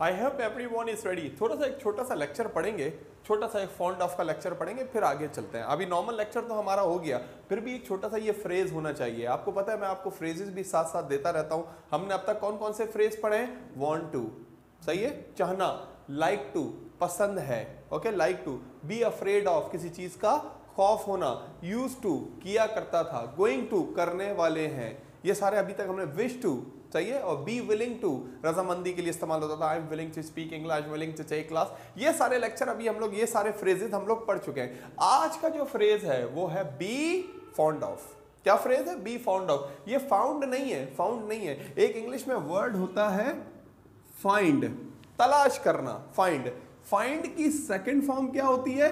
I hope everyone is ready थोड़ा सा एक छोटा सा लेक्चर पढ़ेंगे, छोटा सा एक फॉन्ट ऑफ़ का लेक्चर पढ़ेंगे, फिर आगे चलते हैं। अभी नॉर्मल लेक्चर तो हमारा हो गया, फिर भी एक छोटा सा ये फ्रेज होना चाहिए। आपको पता है मैं आपको फ्रेजेस भी साथ साथ देता रहता हूँ। हमने अब तक कौन कौन से फ्रेज पढ़े हैं? वॉन्ट टू सही है? चाहना। लाइक टू पसंद है। Okay like to be afraid of किसी चीज़ का खौफ होना। यूज़ टू किया करता था। गोइंग टू करने वाले हैं। ये सारे अभी तक हमने विश टू चाहिए और बी विलिंग टू रजामंदी के लिए इस्तेमाल होता था। I am willing to speak English willing to take class ये सारे लेक्चर अभी हम लोग, ये सारे फ्रेजेज हम लोग पढ़ चुके हैं। आज का जो फ्रेज है, वो है बी फॉन्ड ऑफ़ क्या फ्रेज है? बी फाउंड ऑफ़ ये फाउंड नहीं है फाउंड नहीं है। एक इंग्लिश में वर्ड होता है फाइंड तलाश करना फाइंड फाइंड की सेकंड फॉर्म क्या होती है?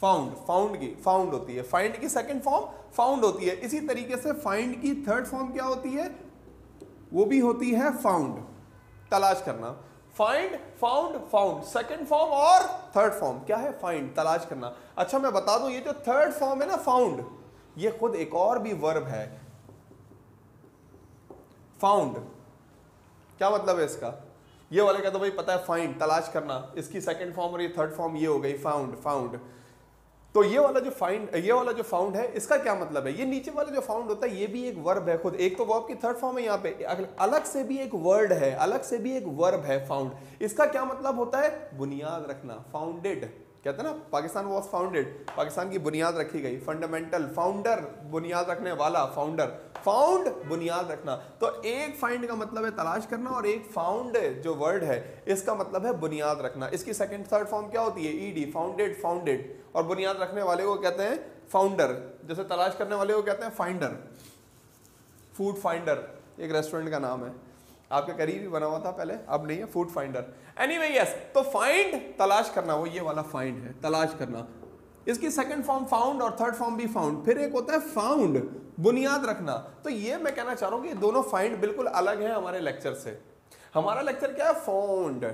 फाउंड फाउंड की फाउंड होती है। फाइंड की सेकंड फॉर्म फाउंड होती है। इसी तरीके से फाइंड की थर्ड फॉर्म क्या होती है? वो भी होती है फाउंड तलाश करना। Find found found second form और थर्ड फॉर्म क्या है फाइंड तलाश करना। अच्छा मैं बता दूँ, ये जो थर्ड फॉर्म है ना फाउंड ये खुद एक और भी वर्ब है। फाउंड क्या मतलब है इसका? ये वाले का तो भाई पता है फाइंड तलाश करना। इसकी सेकंड फॉर्म और ये थर्ड फॉर्म ये हो गई फाउंड फाउंड तो ये वाला जो फाइंड ये वाला जो फाउंड है, इसका क्या मतलब है? ये नीचे वाला जो फाउंड होता है, ये भी एक वर्ब है खुद। एक तो वर्ब की थर्ड फॉर्म है यहाँ पे। अलग से भी एक वर्ड है, अलग से भी एक वर्ब है फाउंड इसका क्या मतलब होता है? बुनियाद रखना फाउंडेड कहते हैं ना, पाकिस्तान वॉज़ फाउंडेड पाकिस्तान की बुनियाद रखी गई. फंडामेंटल फाउंडर बुनियाद रखने वाला फाउंडर फाउंड बुनियाद रखना. तो एक फाइंड का मतलब है तलाश करना और एक फाउंड जो वर्ड है, इसका मतलब है बुनियाद रखना. इसकी सेकंड थर्ड फॉर्म क्या होती है? ईडी फाउंडेड फाउंडेड और बुनियाद रखने वाले को कहते हैं फाउंडर जैसे तलाश करने वाले को कहते हैं फाइंडर फ़ूड फाइंडर एक रेस्टोरेंट का नाम है. आपके करीब ही बना हुआ था पहले, अब नहीं है food finder anyway yes तो फाइंड तलाश करना, वो ये वाला फाइंड है, तलाश करना। इसकी सेकंड फॉर्म फाउंड और थर्ड फॉर्म भी फाउंड फिर एक होता है फाउंड बुनियाद रखना। तो ये मैं कहना चाह रहा हूँ कि दोनों फाइंड बिल्कुल अलग है हमारे लेक्चर से। हमारा लेक्चर क्या है? फाउंड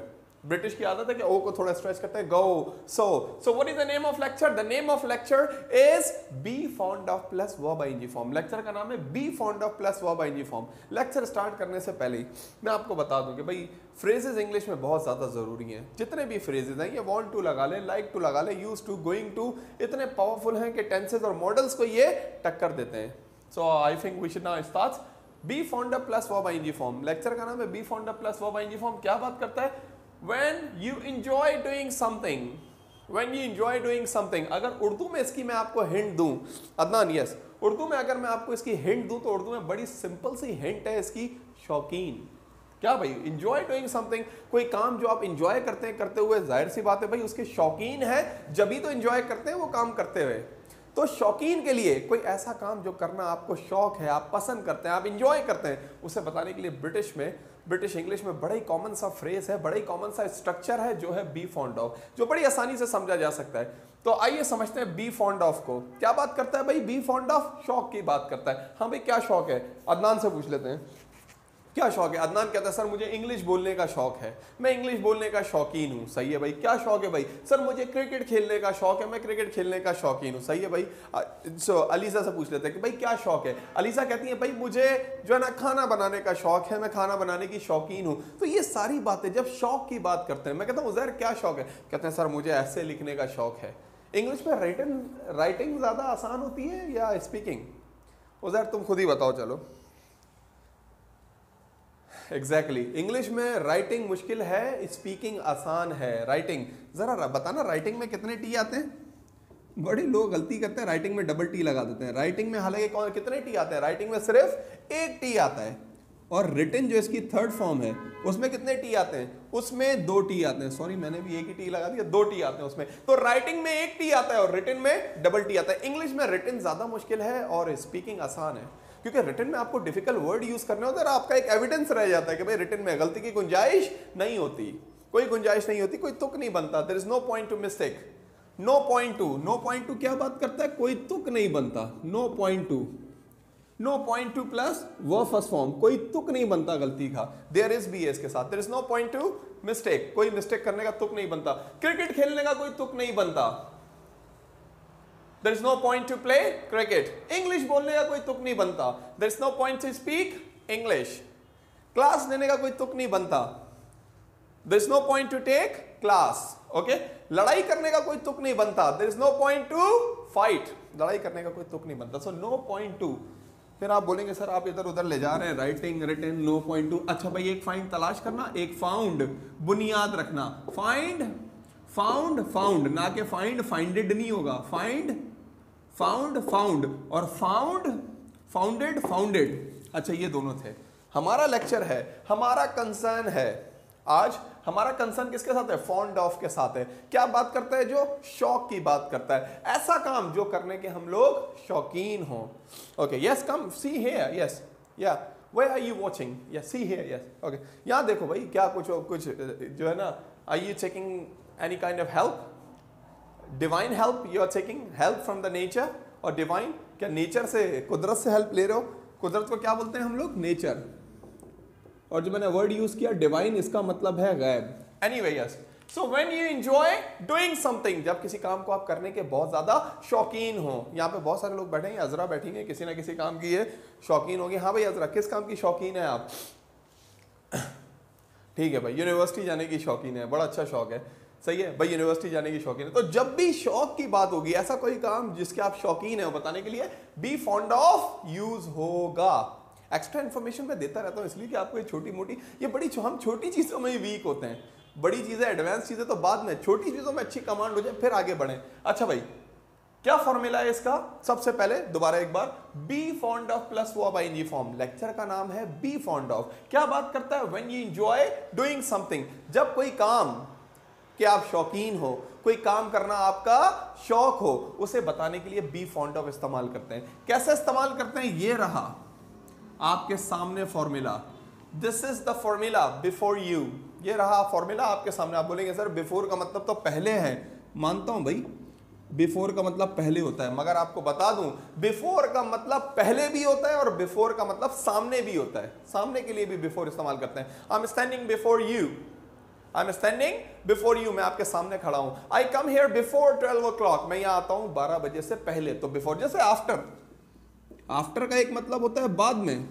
ब्रिटिश की आदत है कि ओ को थोड़ा स्ट्रेच करते हैं go so so what is the name of lecture the name of lecture is be fond of plus verb ING form lecture का नाम है be fond of plus verb ING form lecture start करने से पहले ही मैं आपको बता दूँ कि भाई फ्रेजेस इंग्लिश में बहुत ज़्यादा ज़रूरी हैं। जितने भी फ्रेजेस हैं, ये वांट टू लगा ले लाइक टू लगा ले यूज़ टू गोइंग टू इतने पावरफुल हैं कि टेंसेस और मॉडल्स को ये टक्कर देते हैं। So I think we should now start be fond plus verb ING form lecture का नाम है be fond plus verb ING form क्या बात करता है? When you enjoy doing something, when you enjoy doing something, अगर उर्दू में इसकी मैं आपको हिंट दूँ, अदनान यस उर्दू में अगर मैं आपको इसकी हिंट दूँ तो उर्दू में बड़ी सिंपल सी हिंट है इसकी, शौकीन। क्या भाई इंजॉय डूइंग समथिंग कोई काम जो आप इंजॉय करते हैं, करते हुए, ज़ाहिर सी बात है भाई, उसके शौकीन है, जब ही तो इंजॉय करते हैं, वो काम करते हुए। तो शौकीन के लिए कोई ऐसा काम जो करना आपको शौक है, आप पसंद करते हैं, आप इंजॉय करते हैं, उसे बताने के लिए ब्रिटिश में ब्रिटिश इंग्लिश में बड़ा ही कॉमन सा फ्रेज है, बड़ा ही कॉमन सा स्ट्रक्चर है, जो है बी फॉन्ड ऑफ़ जो बड़ी आसानी से समझा जा सकता है। तो आइए समझते हैं बी फॉन्ड ऑफ़ को। क्या बात करता है भाई? बी फॉन्ड ऑफ़ शौक की बात करता है। हाँ भाई, क्या शौक है? अदनान से पूछ लेते हैं। क्या शौक है? अदनान कहता है, सर, मुझे इंग्लिश बोलने का शौक है। मैं इंग्लिश बोलने का शौकीन हूँ। सही है भाई। क्या शौक है भाई? सर, मुझे क्रिकेट खेलने का शौक है। मैं क्रिकेट खेलने का शौकीन हूँ। सही है भाई। सो अलीसा से पूछ लेते हैं कि भाई, क्या शौक है? अलीसा कहती है, भाई, मुझे जो है ना, खाना बनाने का शौक है। मैं खाना बनाने की शौकीन हूँ। तो ये सारी बातें, जब शौक की बात करते हैं, मैं कहता हूँ, उजैर, क्या शौक है? कहते हैं, सर, मुझे ऐसे लिखने का शौक है। इंग्लिश में राइटिंग राइटिंग ज़्यादा आसान होती है या स्पीकिंग उजैर, तुम खुद ही बताओ, चलो। एग्जैक्टली. इंग्लिश में राइटिंग मुश्किल है स्पीकिंग आसान है. राइटिंग जरा बताना राइटिंग में कितने टी आते हैं? बड़े लोग गलती करते हैं राइटिंग में डबल टी लगा देते हैं. राइटिंग में हालाँकि कौन, कितने टी आते हैं? राइटिंग में सिर्फ़ एक टी आता है. और रिटर्न जो इसकी थर्ड फॉर्म है, उसमें कितने टी आते हैं? उसमें दो टी आते हैं. सॉरी मैंने भी एक ही टी लगा दिया, दो टी आते हैं उसमें. तो राइटिंग में एक टी आता है और रिटर्न में डबल टी आता है. इंग्लिश में रिटर्न ज़्यादा मुश्किल है और स्पीकिंग आसान है. क्योंकि रिटर्न में आपको डिफ़िकल्ट वर्ड यूज़ करने होते हैं आपका एक एविडेंस रह जाता है कि भाई रिटर्न में गलती की गुंजाइश नहीं होती। कोई गुंजाइश नहीं होती, कोई तुक नहीं बनता। There is no point to mistake no point to no point to क्या बात करता है? कोई तुक नहीं बनता। No point to no point to plus वो फ़र्स्ट फॉर्म कोई तुक नहीं बनता गलती का। देयर इज़ बी एस के साथ. There is no point to mistake कोई मिस्टेक करने का तुक नहीं बनता। क्रिकेट खेलने का कोई तुक नहीं बनता। There is no point to play cricket English बोलने का कोई तुक नहीं बनता। There is no point to speak English class लेने का कोई तुक नहीं बनता। There is no point to take class okay लड़ाई करने का कोई तुक नहीं बनता। There is no point to fight लड़ाई करने का कोई तुक नहीं बनता। सो नो पॉइंट टू फिर आप बोलेंगे, सर, आप इधर उधर ले जा रहे हैं। Writing return no point to अच्छा भाई, एक फाइंड तलाश करना, एक फाउंड बुनियाद रखना। फाइंड फाउंड फाउंड ना के फाइंड फाइंडेड नहीं होगा। फाइंड फाउंड फाउंड और फाउंड फाउंडेड फाउंडेड अच्छा ये दोनों थे। हमारा लेक्चर है, हमारा कंसर्न है। आज हमारा कंसर्न किसके साथ है? फॉन्ड ऑफ़ के साथ है। क्या बात करता है जो? शौक की बात करता है। ऐसा काम जो करने के हम लोग शौकीन हो। Okay yes come see here yes yeah where are you watching yes see here yes okay यहाँ देखो भाई, क्या कुछ कुछ, जो है ना I you checking any kind of help divine help you are checking help from the nature और डिवाइन क्या नेचर से, कुदरत से हेल्प ले रहे हो? कुदरत को क्या बोलते हैं हम लोग? नेचर और जो मैंने वर्ड यूज़ किया डिवाइन इसका मतलब है गैब anyway yes so when you enjoy doing something जब किसी काम को आप करने के बहुत ज़्यादा शौकीन हो, यहाँ पे बहुत सारे लोग बैठे हैं, अजरा बैठी हैं किसी ना किसी काम की ये शौकीन होगी। हाँ भाई, अजरा, किस काम की शौकीन है आप? ठीक है भाई यूनिवर्सिटी जाने की शौकीन है, बड़ा अच्छा शौक है। सही है, भाई यूनिवर्सिटी जाने की शौकीन है। तो जब भी शौक की बात होगी, ऐसा कोई काम जिसके आप शौकीन है बताने के लिए बी फॉन्ड ऑफ़ यूज़ होगा। एक्स्ट्रा इन्फॉर्मेशन मैं देता रहता हूँ, इसलिए कि आपको ये छोटी मोटी, ये बड़ी हम छोटी चीज़ों में ही वीक होते हैं। बड़ी चीज़ें एडवांस चीज़ें तो बाद में, छोटी चीज़ों में अच्छी कमांड हो जाए, फिर आगे बढ़े। अच्छा भाई, क्या फॉर्मूला है इसका? सबसे पहले, दोबारा एक बार बी फॉन्ड ऑफ़ प्लस वो बाई जी फॉर्म लेक्चर का नाम है बी फॉन्ड ऑफ़ क्या बात करता है? When you enjoy doing something जब कोई काम कि आप शौकीन हो, कोई काम करना आपका शौक हो, उसे बताने के लिए बी फॉन्ट ऑफ़ इस्तेमाल करते हैं। कैसे इस्तेमाल करते हैं? ये रहा आपके सामने formula. This is the formula before you ये रहा फॉर्मूला आपके सामने। आप बोलेंगे, सर बिफोर का मतलब तो पहले है। मानता हूँ भाई बिफोर का मतलब पहले होता है। मगर आपको बता दूँ बिफोर का मतलब पहले भी होता है और बिफोर का मतलब सामने भी होता है। सामने के लिए भी बिफोर इस्तेमाल करते हैं। I am standing before you I am standing before you मैं आपके सामने खड़ा हूँ। I come here before twelve o'clock मैं यहाँ आता हूँ बारह बजे से पहले तो बिफोर जैसे आफ्टर आफ्टर का एक मतलब होता है बाद में।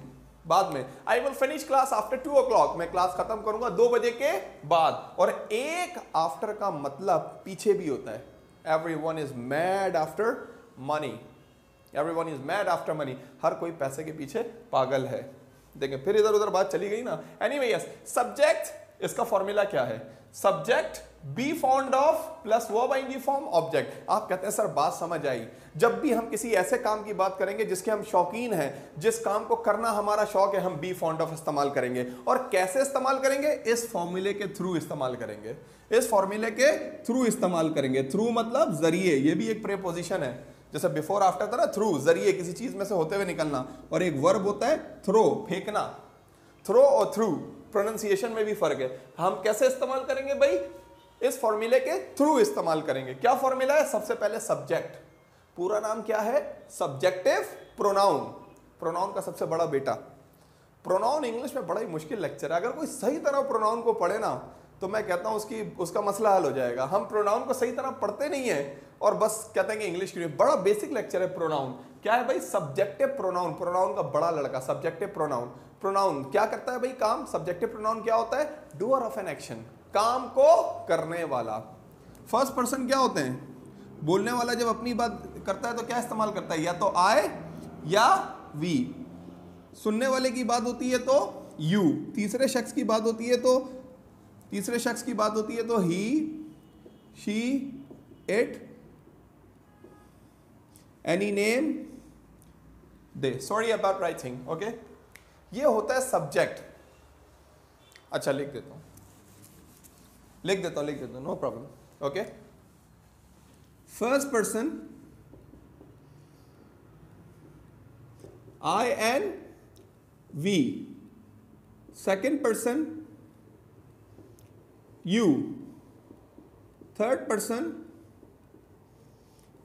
बाद में। I will finish class after two o'clock मैं क्लास खत्म करूँगा दो बजे के बाद। और एक आफ्टर का मतलब पीछे भी होता है। Everyone is mad after money everyone is mad after money हर कोई पैसे के पीछे पागल है। देखें फिर इधर उधर बात चली गई ना? एनी वे यस सब्जेक्ट इसका फॉर्मूला क्या है? Subject be fond of plus verb आएँगी फॉर्म ऑब्जेक्ट आप कहते हैं, सर, बात समझ आई। जब भी हम किसी ऐसे काम की बात करेंगे जिसके हम शौकीन हैं, जिस काम को करना हमारा शौक है, हम बी फॉन्ड ऑफ़ इस्तेमाल करेंगे। और कैसे इस्तेमाल करेंगे? इस फॉर्मूले के थ्रू इस्तेमाल करेंगे। इस फॉर्मूले के थ्रू इस्तेमाल करेंगे। थ्रू मतलब ज़रिए। ये भी एक प्रेपोजिशन है। जैसे बिफोर आफ्टर था ना थ्रू ज़रिए। किसी चीज़ में से होते हुए निकलना। और एक वर्ब होता है थ्रो फेंकना। थ्रो और थ्रू प्रोनाउंसिएशन में भी फ़र्क है। हम कैसे इस्तेमाल करेंगे भाई? इस फॉर्मूले के थ्रू इस्तेमाल करेंगे। क्या फॉर्मूला है? सबसे पहले सब्जेक्ट पूरा नाम क्या है? सब्जेक्टिव प्रोनाउन प्रोनाउन का सबसे बड़ा बेटा। प्रोनाउन इंग्लिश में बड़ा ही मुश्किल लेक्चर है। अगर कोई सही तरह प्रोनाउन को पढ़े ना तो मैं कहता हूँ उसकी, उसका मसला हल हो जाएगा। हम प्रोनाउन को सही तरह पढ़ते नहीं है और बस कहते हैं इंग्लिश के लिए बड़ा बेसिक लेक्चर है प्रोनाउन क्या है भाई? सब्जेक्टिव प्रोनाउन प्रोनाउन का बड़ा लड़का सब्जेक्टिव प्रोनाउन प्रोनाउन क्या करता है भाई काम? सब्जेक्टिव प्रोनाउन क्या होता है? डूअर ऑफ़ एन एक्शन काम को करने वाला. फ़र्स्ट पर्सन क्या होते हैं? बोलने वाला जब अपनी बात करता है तो क्या इस्तेमाल करता है? या तो आए या वी सुनने वाले की बात होती है तो यू तीसरे शख्स की बात होती है तो तीसरे शख्स की बात होती है तो he she it any name they. Sorry about writing okay ये होता है सब्जेक्ट अच्छा लिख देता हूँ। लिख देता हूँ, लिख देता हूँ no problem okay first person I and we second person you third person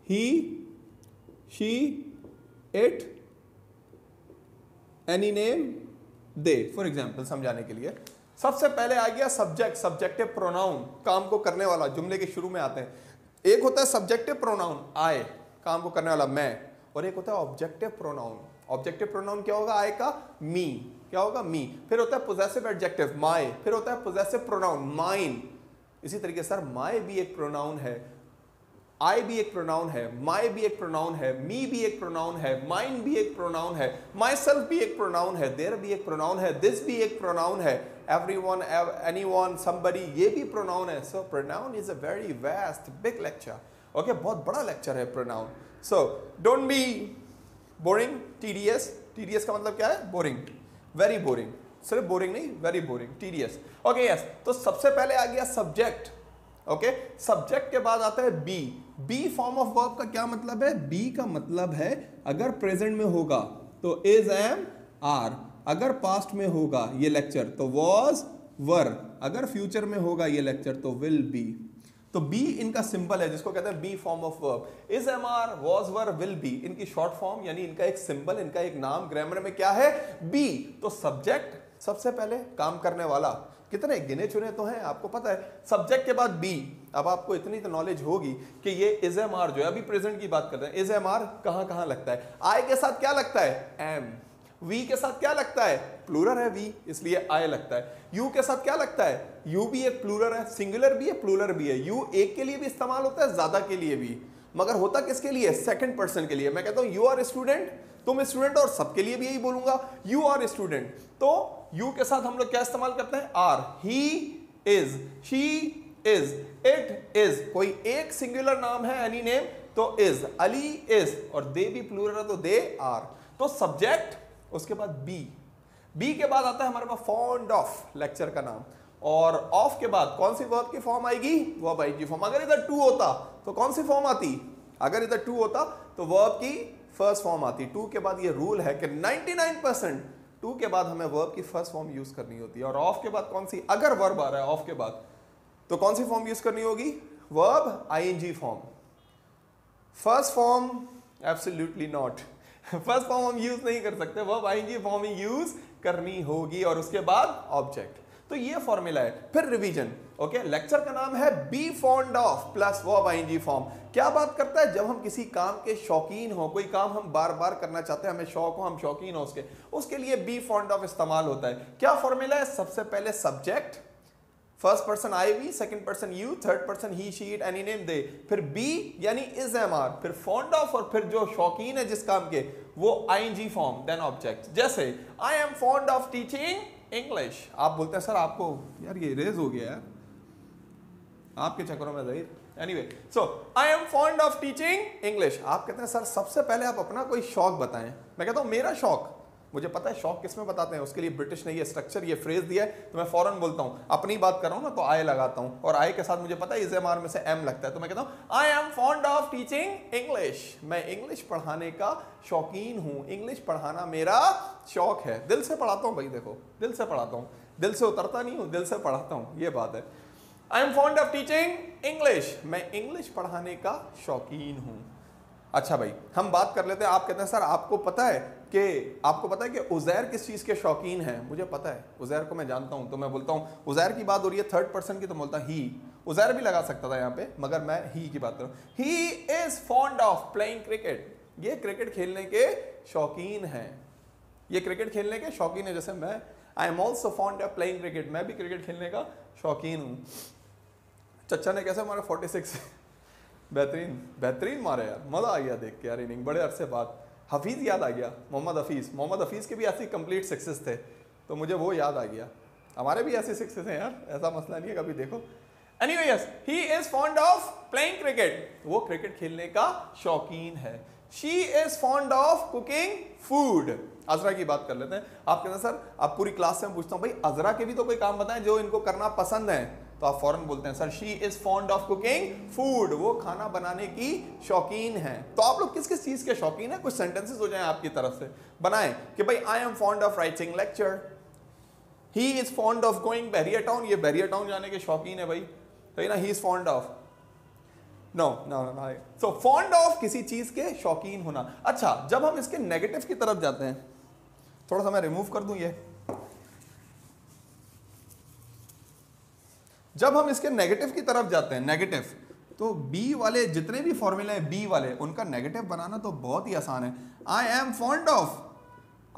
he she it any name they for example समझाने के लिए। सबसे पहले आ गया सब्जेक्ट सब्जेक्टिव प्रोनाउन काम को करने वाला, जुमले के शुरू में आते हैं। एक होता है सब्जेक्टिव प्रोनाउन आए, काम को करने वाला, मैं। और एक होता है ऑब्जेक्टिव प्रोनाउन ऑब्जेक्टिव प्रोनाउन क्या होगा? आए का मी क्या होगा? मी फिर होता है पोजेसिव एडजेक्टिव माय फिर होता है पोजेसिव प्रोनाउन माइन इसी तरीके सर माय भी एक प्रोनाउन है। आई भी एक प्रोनाउन है माई भी एक प्रोनाउन है मी भी एक प्रोनाउन है माइन भी एक प्रोनाउन है माई सेल्फ भी एक प्रोनाउन है देर भी एक प्रोनाउन है दिस भी एक प्रोनाउन है everyone anyone somebody ये भी प्रोनाउन है. So pronoun is a very vast big lecture okay बहुत बड़ा लेक्चर है pronoun so don't be boring TDS TDS का मतलब क्या है? बोरिंग वेरी बोरिंग सिर्फ़ बोरिंग नहीं very boring TDS okay yes तो सबसे पहले आ गया सब्जेक्ट ओके okay? सब्जेक्ट के बाद आता है be be form of verb का क्या मतलब है? बी का मतलब है, अगर प्रेजेंट में होगा तो इज़ एम आर अगर पास्ट में होगा, ये लेक्चर तो वॉज़ वर अगर फ्यूचर में होगा, ये लेक्चर तो विल बी तो बी इनका सिंबल है, जिसको कहते हैं be form of verb is am are was were will be इनकी शॉर्ट फॉर्म यानी इनका एक सिंबल इनका एक नाम ग्रामर में क्या है? बी तो सब्जेक्ट सबसे पहले काम करने वाला कितने गिने चुने तो हैं, आपको पता है। सब्जेक्ट के बाद बी अब आपको इतनी तो नॉलेज होगी कि ये इज़ एम आर जो है, अभी प्रेजेंट की बात करते हैं। इज़ एम आर कहाँ कहाँ लगता है? आई के साथ क्या लगता है? एम वी के साथ क्या लगता है? प्लूरर है वी इसलिए आई लगता है। यू के साथ क्या लगता है? यू भी एक प्लूरर है सिंगुलर भी है प्लूरर भी है। यू एक के लिए भी इस्तेमाल होता है, ज़्यादा के लिए भी। मगर होता किसके लिए? सेकंड पर्सन के लिए। मैं कहता हूँ यू आर स्टूडेंट तुम स्टूडेंट और सबके लिए भी यही बोलूँगा। यू आर स्टूडेंट तो यू के साथ हम लोग क्या इस्तेमाल करते हैं? Are he is she is it is कोई एक सिंगुलर नाम है एनी नेम तो इज़ अली इज़ और दे भी प्लूरल है तो दे आर तो सब्जेक्ट उसके बाद बी बी के बाद आता है हमारे पास फॉन्ड ऑफ़ लेक्चर का नाम। और ऑफ़ के बाद कौन सी वर्ब की फॉर्म आएगी? वर्ब आएगी फॉर्म अगर इधर टू होता तो कौन सी फॉर्म आती? अगर इधर टू होता तो वर्ब की फ़र्स्ट फॉर्म आती. टू के बाद ये रूल है कि 99 परसेंट टू के बाद हमें वर्ब की फ़र्स्ट फॉर्म यूज़ करनी होती है. और ऑफ़ के बाद कौन सी अगर वर्ब आ रहा है ऑफ़ के बाद तो कौन सी फॉर्म यूज़ करनी होगी? Verb ING form first form absolutely not first form हम यूज़ नहीं कर सकते. वर्ब आईएनजी फॉर्म ही यूज़ करनी होगी. और उसके बाद ऑब्जेक्ट तो ये फॉर्मूला है। फिर रिवीजन ओके लेक्चर का नाम है be fond of plus form क्या बात करता है? जब हम किसी काम के शौकीन हो, कोई काम हम बार बार करना चाहते हैं, हमें शौक हो, हम शौकीन हो उसके उसके लिए बी फॉन्ड ऑफ़ इस्तेमाल होता है। क्या फॉर्मूला है? सबसे पहले subject first person I we second person you third person he she it any name they. फिर बी यानी इज़ एम आर फिर फॉन्ड ऑफ़ और फिर जो शौकीन है जिस काम के, वो आई फॉर्म देन ऑब्जेक्ट जैसे I am fond of teaching English आप बोलते हैं, सर, आपको यार, ये रेज हो गया यार। आपके चक्करों में Zaheer anyway so I am fond of teaching English आप कहते हैं, सर, सबसे पहले आप अपना कोई शौक बताएँ। मैं कहता हूँ, मेरा शौक मुझे पता है, शौक किसमें बताते हैं? उसके लिए ब्रिटिश ने ये स्ट्रक्चर ये फ्रेज दिया है तो मैं फॉरन बोलता हूँ, अपनी बात कर रहा हूँ ना तो आई लगाता हूँ। और आई के साथ मुझे पता है इज़ एम में से एम लगता है तो मैं कहता हूँ I am fond of teaching English मैं इंग्लिश पढ़ाने का शौकीन हूँ। इंग्लिश पढ़ाना मेरा शौक है। दिल से पढ़ाता हूँ भाई, देखो, दिल से पढ़ाता हूँ। दिल से उतरता नहीं हूँ, दिल से पढ़ाता हूँ, ये बात है। I am fond of teaching English मैं इंग्लिश पढ़ाने का शौकीन हूँ। अच्छा भाई, हम बात कर लेते हैं। आप कहते हैं, सर, आपको पता है कि, आपको पता है कि उजैर किस चीज़ के शौकीन हैं? मुझे पता है। उजैर को मैं जानता हूँ तो मैं बोलता हूँ, उजैर की बात हो रही है थर्ड पर्सन की तो बोलता ही उजैर भी लगा सकता था यहाँ पे, मगर मैं ही की बात करूँ। He is fond of playing cricket. ये क्रिकेट खेलने के शौकीन हैं। ये क्रिकेट खेलने के शौकीन है, जैसे मैं। I am also fond of playing cricket मैं भी क्रिकेट खेलने का शौकीन हूँ। चचा ने कैसे मारा 46 बेहतरीन बेहतरीन मारे यार। मज़ा आ गया देख के यार इनिंग। बड़े अरसे बाद। हफीज़ याद आ गया, मोहम्मद हफीज़। मोहम्मद हफीज़ के भी ऐसे कंप्लीट सक्सेस थे तो मुझे वो याद आ गया। हमारे भी ऐसे सक्सेस हैं यार, ऐसा मसला नहीं है, कभी देखो। Anyway yes he is fond of playing cricket वो क्रिकेट खेलने का शौकीन है। She is fond of cooking food Azra की बात कर लेते हैं। आप कहते हैं, सर, आप पूरी क्लास से मैं पूछता हूँ, भाई, अजरा के भी तो कोई काम बताएँ जो इनको करना पसंद है? तो आप फ़ौरन बोलते हैं, sir she is fond of cooking food वो खाना बनाने की शौकीन है। तो आप लोग किस किस चीज़ के शौकीन है? कुछ सेंटेंसेस हो जाए आपकी तरफ़ से। बनाएँ कि भाई I am fond of writing lecture he is fond of going Bairia town ये बैरिया टाउन जाने के शौकीन है भाई। तो ना he is fond of no no no so fond of किसी चीज़ के शौकीन होना। अच्छा जब हम इसके नेगेटिव की तरफ़ जाते हैं, थोड़ा सा मैं रिमूव कर दूँ ये? जब हम इसके नेगेटिव की तरफ़ जाते हैं नेगेटिव तो बी वाले जितने भी फॉर्मूले हैं बी वाले, उनका नेगेटिव बनाना तो बहुत ही आसान है। I am fond of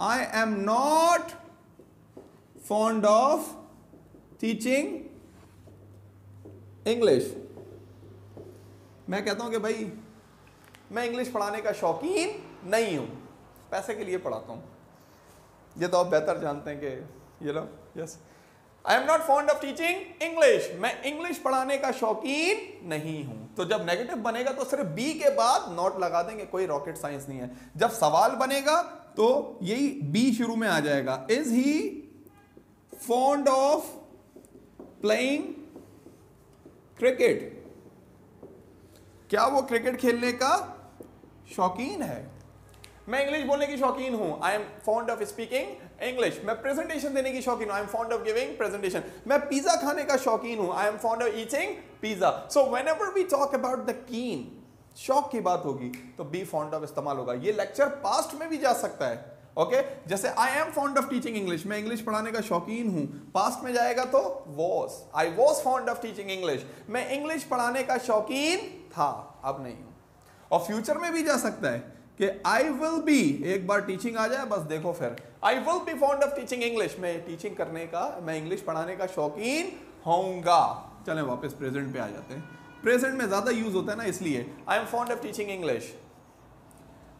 I am not fond of teaching English मैं कहता हूँ कि भाई, मैं इंग्लिश पढ़ाने का शौकीन नहीं हूँ। पैसे के लिए पढ़ाता हूँ। ये तो आप बेहतर जानते हैं कि ये लो yes I am not fond of teaching English मैं इंग्लिश पढ़ाने का शौकीन नहीं हूँ। तो जब नेगेटिव बनेगा तो सिर्फ़ बी के बाद नॉट लगा देंगे, कोई रॉकेट साइंस नहीं है। जब सवाल बनेगा तो यही बी शुरू में आ जाएगा। Is he fond of playing cricket क्या वो क्रिकेट खेलने का शौकीन है? मैं इंग्लिश बोलने की शौकीन हूँ। I am fond of speaking English मैं प्रेजेंटेशन देने की शौकीन हूँ. I am fond of giving presentation मैं पिज्जा खाने का शौकीन हूँ. I am fond of eating pizza so whenever we talk about the keen शौक की बात होगी तो बी फॉन्ड ऑफ़ इस्तेमाल होगा. ये लेक्चर पास्ट में भी जा सकता है. Okay okay? जैसे I am fond of teaching English मैं इंग्लिश पढ़ाने का शौकीन हूँ. पास्ट में जाएगा तो was I was fond of teaching English मैं इंग्लिश पढ़ाने का शौकीन था. अब नहीं हूँ. और फ्यूचर में भी जा सकता है. कि आई विल बी एक बार टीचिंग आ जाए, बस देखो फिर। I will be fond of teaching English मैं टीचिंग करने का, मैं इंग्लिश पढ़ाने का शौकीन होऊँगा। चलें वापस प्रेजेंट पे आ जाते हैं। प्रेजेंट में ज़्यादा यूज़ होता है ना, इसलिए। I am fond of teaching English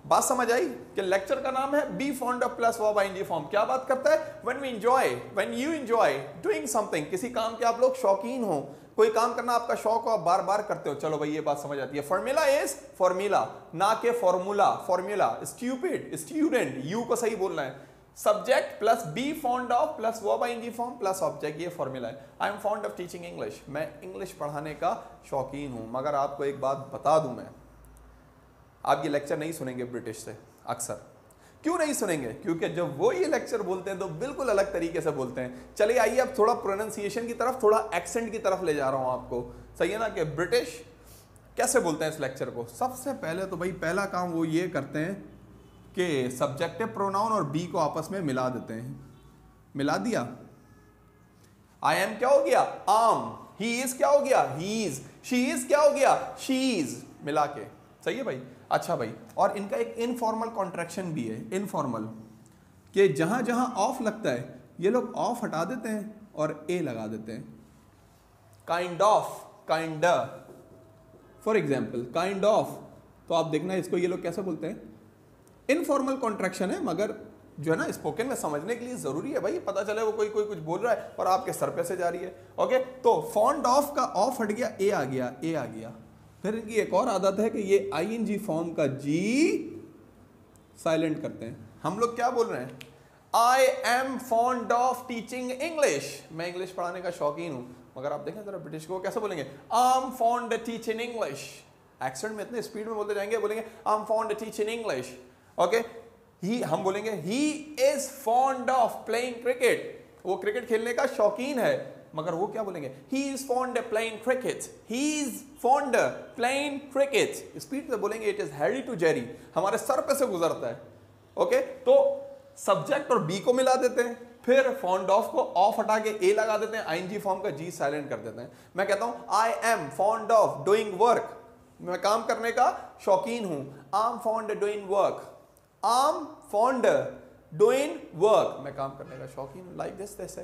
बात समझ आई कि लेक्चर का नाम है be fond of plus verb ING form क्या बात करता है? When we enjoy when you enjoy doing something किसी काम के आप लोग शौकीन हो कोई काम करना आपका शौक हो, आप बार बार करते हो। चलो भाई, ये बात समझ आती है। फॉर्मूला इज़ फॉर्मूला ना के formula formula stupid student you को सही बोलना है। Subject plus be fond of plus verb ING form plus object ये फॉर्मूला है। I am fond of teaching English मैं इंग्लिश पढ़ाने का शौकीन हूँ। मगर आपको एक बात बता दूँ मैं। आप ये लेक्चर नहीं सुनेंगे ब्रिटिश से, अक्सर। क्यों नहीं सुनेंगे? क्योंकि जब वो ये लेक्चर बोलते हैं तो बिल्कुल अलग तरीके से बोलते हैं। चलिए आइए, अब थोड़ा प्रोनाउंसिएशन की तरफ़, थोड़ा एक्सेंट की तरफ़ ले जा रहा हूँ आपको। सही है ना कि ब्रिटिश कैसे बोलते हैं इस लेक्चर को? सबसे पहले तो भाई, पहला काम वो ये करते हैं कि सब्जेक्टिव प्रोनाउन और बी को आपस में मिला देते हैं। मिला दिया? आई एम क्या हो गया? आम ही इज़ क्या हो गया? ही इज़ शी इज़ क्या हो गया? शी इज़ मिला के। सही है भाई? अच्छा भाई, और इनका एक इनफॉर्मल कॉन्ट्रैक्शन भी है इनफॉर्मल कि जहाँ जहाँ ऑफ़ लगता है, ये लोग ऑफ़ हटा देते हैं और ए लगा देते हैं। Kind of kind for example kind of तो आप देखना इसको ये लोग कैसे बोलते हैं? इनफॉर्मल कॉन्ट्रैक्शन है, मगर जो है ना स्पोकन में समझने के लिए ज़रूरी है भाई, पता चले वो कोई कोई कुछ बोल रहा है और आपके सर पे से जा रही है ओके तो फॉन्ड ऑफ़ का ऑफ़ हट गया ए आ गया ए आ गया। फिर इनकी एक और आदत है कि ये जी फॉर्म का जी साइलेंट करते हैं। हम लोग क्या बोल रहे हैं? I am fond of teaching English मैं इंग्लिश पढ़ाने का शौकीन हूँ, मगर आप देखें जरा ब्रिटिश को कैसे बोलेंगे? I am fond teach in English accent में इतने स्पीड में बोलते जाएँगे, बोलेंगे I am fond teach in English okay ही हम बोलेंगे he is fond of playing cricket वो क्रिकेट खेलने का शौकीन है। मगर वो क्या बोलेंगे? He is fond playing cricket he is fond playing cricket speed से बोलेंगे it is Harry to Jerry हमारे सर पे से गुजरता है। ओके तो सब्जेक्ट और बी को मिला देते हैं, फिर फॉन्ड ऑफ़ को ऑफ़ हटा के ए लगा देते हैं आईएनजी फॉर्म का जी साइलेंट कर देते हैं। मैं कहता हूँ I am fond of doing work मैं काम करने का शौकीन हूँ। I'm fond doing work I'm fond doing work मैं काम करने का शौकीन हूँ। Like this this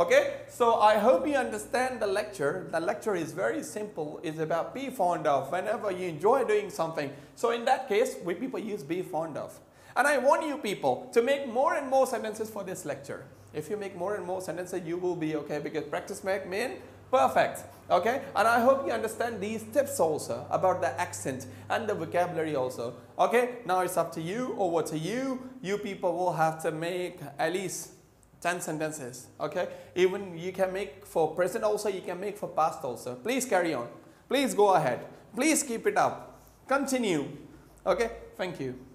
Okay, so I hope you understand the lecture. The lecture is very simple. It's about be fond of whenever you enjoy doing something. So in that case, we people use be fond of. And I want you people to make more and more sentences for this lecture. If you make more and more sentences, you will be okay because practice make mean perfect. Okay, and I hope you understand these tips also about the accent and the vocabulary also. Okay, now it's up to you, over to you. You people will have to make at least 10 sentences okay? Even you can make for present also you can make for past also. Please carry on. Please go ahead. Please keep it up. Continue. Okay? Thank you